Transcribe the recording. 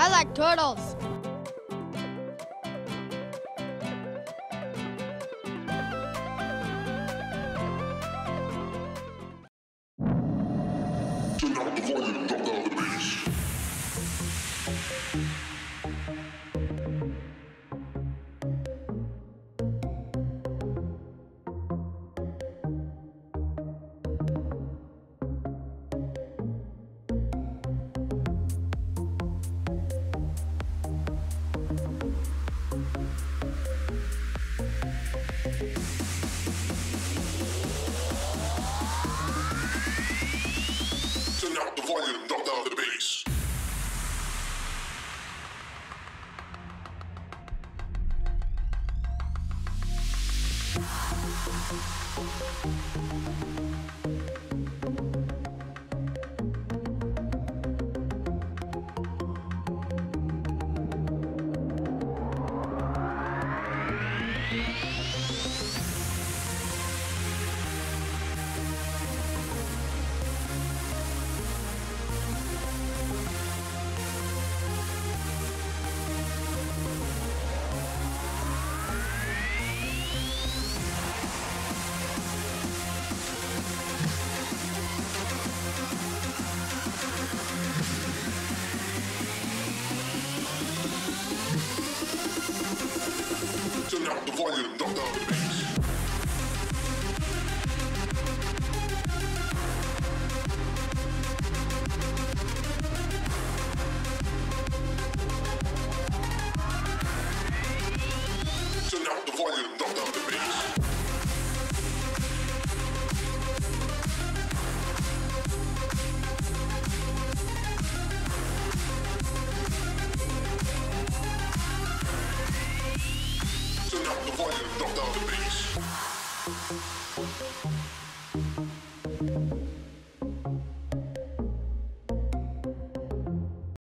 I like turtles. The. Volume, drop down the bass. Turn out the volume, drop Turn out the volume, drop down the bass.